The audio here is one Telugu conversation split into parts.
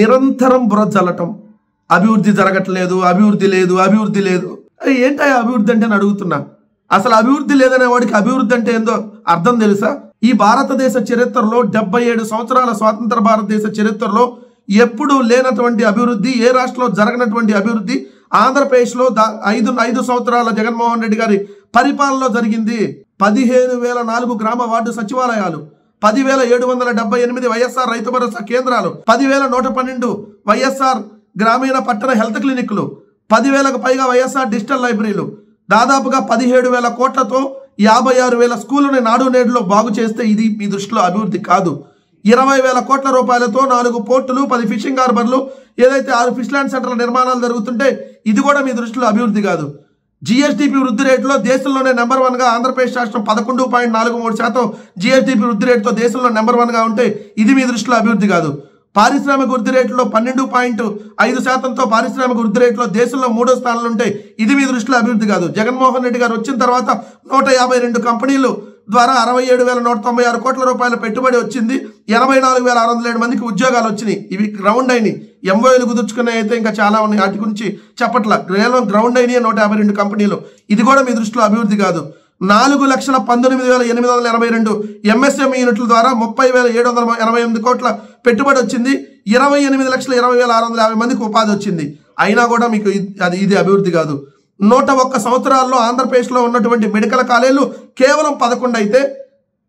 నిరంతరం బురద చల్లటం అభివృద్ధి జరగట్లేదు అభివృద్ధి లేదు అభివృద్ధి లేదు. ఏంటా అభివృద్ధి అంటే అని అడుగుతున్నా. అసలు అభివృద్ధి లేదనే వాడికి అభివృద్ధి అంటే ఏందో అర్థం తెలుసా? ఈ భారతదేశ చరిత్రలో డెబ్బై ఏడు సంవత్సరాల స్వాతంత్ర భారతదేశ చరిత్రలో ఎప్పుడూ లేనటువంటి అభివృద్ధి ఏ రాష్ట్రంలో జరగనటువంటి అభివృద్ధి ఆంధ్రప్రదేశ్లో దా ఐదు ఐదు సంవత్సరాల జగన్మోహన్ రెడ్డి గారి పరిపాలనలో జరిగింది. పదిహేను వేల నాలుగు గ్రామ వార్డు సచివాలయాలు. పదివేల ఏడు వందల డెబ్బై ఎనిమిది వైఎస్ఆర్ రైతు భరోసా కేంద్రాలు పదివేల నూట పన్నెండు వైఎస్ఆర్ గ్రామీణ పట్టణ హెల్త్ క్లినిక్లు పదివేలకు పైగా వైఎస్ఆర్ డిజిటల్ లైబ్రరీలు. దాదాపుగా పదిహేడు వేల కోట్లతో యాభై ఆరు వేల స్కూళ్ళని నాడు నేడులో బాగు చేస్తే ఇది మీ దృష్టిలో అభివృద్ధి కాదు. ఇరవై వేల కోట్ల రూపాయలతో నాలుగు పోర్టులు పది ఫిషింగ్ హార్బర్లు ఏదైతే ఆరు ఫిష్ ల్యాండ్ సెంటర్ల నిర్మాణాలు జరుగుతుంటే ఇది కూడా మీ దృష్టిలో అభివృద్ధి కాదు. జిఎస్డిపి వృద్ధి రేటులో దేశంలోనే నెంబర్ వన్గా ఆంధ్రప్రదేశ్ రాష్ట్రం పదకొండు పాయింట్ నాలుగు మూడు శాతం జిఎస్డిపి వృద్ధి రేటుతో దేశంలో నెంబర్ వన్గా ఉంటే ఇది మీ దృష్టిలో అభివృద్ధి కాదు. పారిశ్రామిక వృద్ధి రేటులో పన్నెండు పాయింట్ ఐదు శాతంతో పారిశ్రామిక వృద్ధి రేటులో దేశంలో మూడో స్థానంలో ఉంటే ఇది మీ దృష్టిలో అభివృద్ధి కాదు. జగన్మోహన్ రెడ్డి గారు వచ్చిన తర్వాత నూట యాభై రెండు కంపెనీలు ద్వారా అరవై ఏడు వేల నూట తొంభై ఆరు కోట్ల రూపాయల పెట్టుబడి వచ్చింది. ఎనభై నాలుగు వేల ఆరు వందల ఏడు మందికి ఉద్యోగాలు వచ్చినాయి. ఇవి గ్రౌండ్ అయినాయి. ఎంఓఏలు కుదుర్చుకునే అయితే ఇంకా చాలా ఉన్నాయి. వాటి గురించి చెప్పట్ల. కేవలం గ్రౌండ్ అయినాయి నూట యాభై రెండు కంపెనీలు. ఇది కూడా మీ దృష్టిలో అభివృద్ధి కాదు. నాలుగు లక్షల పంతొమ్మిది వేల ఎనిమిది వందల ఎనభై రెండు ఎంఎస్ఎంఈ యూనిట్ల ద్వారా ముప్పై వేల ఏడు వందల ఎనభై ఎనిమిది కోట్ల పెట్టుబడి వచ్చింది. ఇరవై ఎనిమిది లక్షల ఇరవై వేల ఆరు వందల యాభై మందికి ఉపాధి వచ్చింది. అయినా కూడా మీకు ఇది- అది ఇది అభివృద్ధి కాదు. నూట ఒక్క సంవత్సరాల్లో ఆంధ్రప్రదేశ్లో ఉన్నటువంటి మెడికల్ కాలేజీలు కేవలం పదకొండు అయితే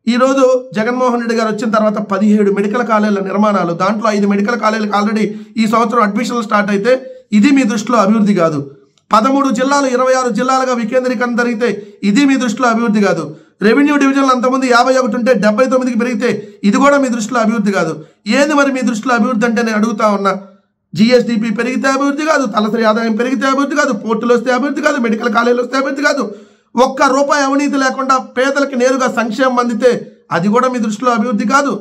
ఈరోజు జగన్మోహన్ రెడ్డి గారు వచ్చిన తర్వాత పదిహేడు మెడికల్ కాలేజీల నిర్మాణాలు దాంట్లో ఐదు మెడికల్ కాలేజీలకు ఆల్రెడీ ఈ సంవత్సరం అడ్మిషన్లు స్టార్ట్ అయితే ఇది మీ దృష్టిలో అభివృద్ధి కాదు. పదమూడు జిల్లాలు ఇరవై ఆరు జిల్లాలుగా వికేంద్రీకరణ జరిగితే ఇది మీ దృష్టిలో అభివృద్ధి కాదు. రెవెన్యూ డివిజన్లు అంతకుముందు యాభై ఒకటి ఉంటే డెబ్బై తొమ్మిదికి పెరిగితే ఇది కూడా మీ దృష్టిలో అభివృద్ధి కాదు. ఏది మరి మీ దృష్టిలో అభివృద్ధి అంటే నేను అడుగుతా ఉన్నా జిఎస్డిపి పెరిగితే అభివృద్ధి కాదు తలసరి ఆదాయం పెరిగితే అభివృద్ధి కాదు పోర్టులు వస్తే అభివృద్ధి కాదు మెడికల్ కాలేజీలు వస్తే అభివృద్ధి కాదు. ఒక్క రూపాయి అవినీతి లేకుండా పేదలకు నేరుగా సంక్షేమం అందితే అది కూడా మీ దృష్టిలో అభివృద్ధి కాదు.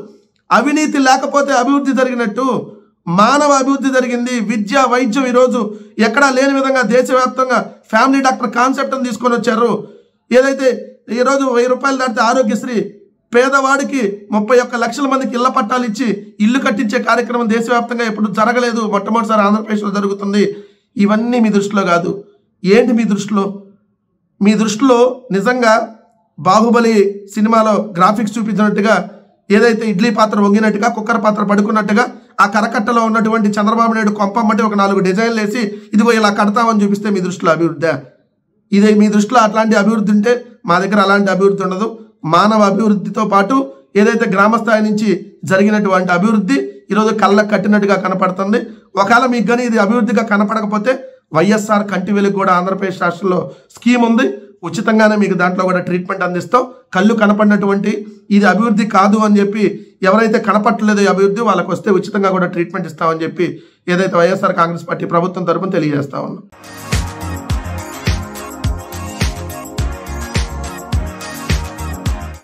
అవినీతి లేకపోతే అభివృద్ధి జరిగినట్టు మానవ అభివృద్ధి జరిగింది విద్య వైద్యం ఈరోజు ఎక్కడా లేని విధంగా దేశవ్యాప్తంగా ఫ్యామిలీ డాక్టర్ కాన్సెప్ట్ని తీసుకొని వచ్చారు. ఏదైతే ఈరోజు వెయ్యి రూపాయలు దాటితే ఆరోగ్యశ్రీ పేదవాడికి ముప్పై ఒక్క లక్షల మందికి ఇళ్ళ పట్టాలు ఇచ్చి ఇల్లు కట్టించే కార్యక్రమం దేశవ్యాప్తంగా ఎప్పుడు జరగలేదు. మొట్టమొదటిసారి ఆంధ్రప్రదేశ్లో జరుగుతుంది. ఇవన్నీ మీ దృష్టిలో కాదు. ఏంటి మీ దృష్టిలో? మీ దృష్టిలో నిజంగా బాహుబలి సినిమాలో గ్రాఫిక్స్ చూపించినట్టుగా ఏదైతే ఇడ్లీ పాత్ర వంగినట్టుగా కుక్కర్ పాత్ర పడుకున్నట్టుగా ఆ కరకట్టలో ఉన్నటువంటి చంద్రబాబు నాయుడు కొంపమ్మటి ఒక నాలుగు డిజైన్లు వేసి ఇదిగో ఇలా కడతామని చూపిస్తే మీ దృష్టిలో అభివృద్ధి. ఇదే మీ దృష్టిలో అట్లాంటి అభివృద్ధి ఉంటే మా దగ్గర అలాంటి అభివృద్ధి ఉండదు. మానవ అభివృద్ధితో పాటు ఏదైతే గ్రామ స్థాయి నుంచి జరిగినటువంటి అభివృద్ధి ఈరోజు కళ్ళకు కట్టినట్టుగా కనపడుతుంది. ఒకవేళ మీకు కానీ ఇది అభివృద్ధిగా కనపడకపోతే వైఎస్ఆర్ కంటి వెలుగు కూడా ఆంధ్రప్రదేశ్ రాష్ట్రంలో స్కీమ్ ఉంది. ఉచితంగానే మీకు దాంట్లో కూడా ట్రీట్మెంట్ అందిస్తాం. కళ్ళు కనపడినటువంటి ఇది అభివృద్ధి కాదు అని చెప్పి ఎవరైతే కనపట్టలేదో అభివృద్ధి వాళ్ళకి వస్తే ఉచితంగా కూడా ట్రీట్మెంట్ ఇస్తామని చెప్పి ఏదైతే వైఎస్ఆర్ కాంగ్రెస్ పార్టీ ప్రభుత్వం తరపున తెలియజేస్తా ఉన్నాం.